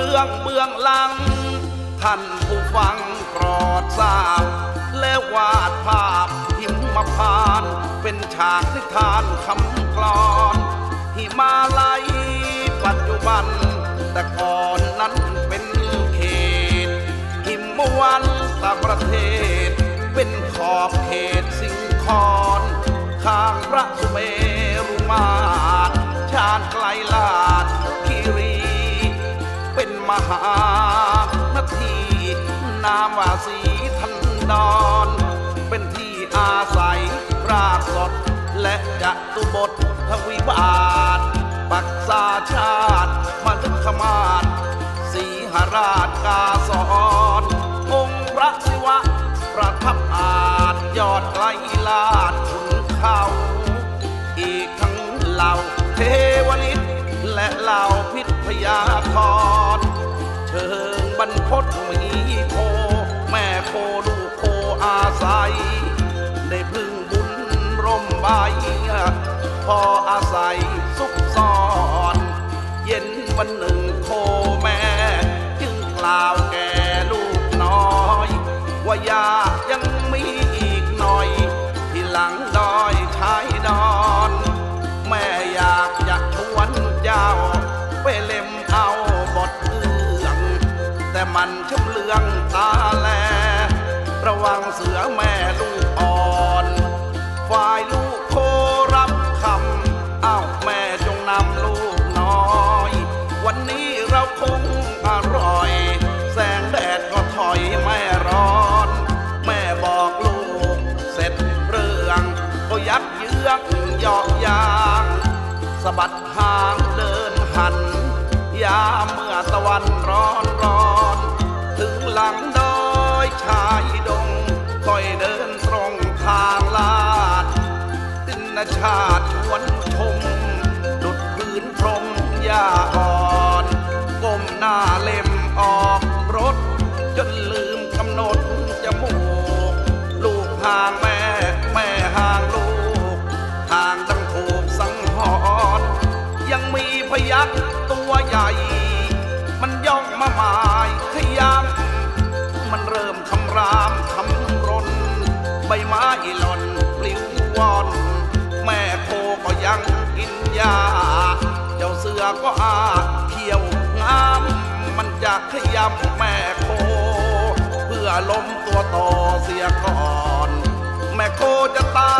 เรื่องเบื้องหลัง ท่านผู้ฟังโปรดทราบและวาดภาพหิมพาน เป็นฉากนิทานคำกลอนหิมาลัยปัจจุบัน แต่ก่อนนั้นเป็นเขตหิมวันต่างประเทศ เป็นขอบเขตสิงคอนข้างพระสุเมรุมาตรชาติไกลลาด มหานาทีนามว่าสีทันดอนเป็นที่อาศัยรากสด และจะตุบททวิบาท ปักษาชาติมฤคมาศสีหราชกาสอนองค์พระศิวะ ประทับอาจยอดไกลลาดขุนเขา อีกทั้งเหล่าเทวนิตและเหล่าพิทยาธร พออาศัยสุขซ่อน เย็นวันหนึ่งโคแม่ จึงกล่าวแก่ลูกน้อย ว่ายายังมีอีกหน่อย ที่หลังดอยชายดอน แม่อยากจะชวนเจ้า ไปเล่มเอาบทเรื่องแต่มันชำเลืองตาแล ระวังเสือแม่ลูก นำลูกน้อย วันนี้เราคงอร่อย แสงแดดก็ถอยแม่ร้อน แม่บอกลูกเสร็จเรื่องก็ยักเยือกหยอกยางสะบัดหางเดินหัน ยามเมื่อตะวันร้อนร้อน ถึงหลังดอยชายดงค่อยเดินตรงทางลาดดินชาติชวนชมาเล่มออกรถ จนลืมกำหนดจมูก ลูกห่างแม่ แม่ห่างลูกห่างดังถูกสังหรณ์ยังมีพยักตัวใหญ่ มันย่องมาหมายขยำมันเริ่มคำรามคำรน ใบไม้หล่นปลิวว่อน แม่โคก็ยังกินยา เจ้าเสือก็อาำแม่โค เพื่อล้มตัวต่อเสียก่อน แม่โคจะตาย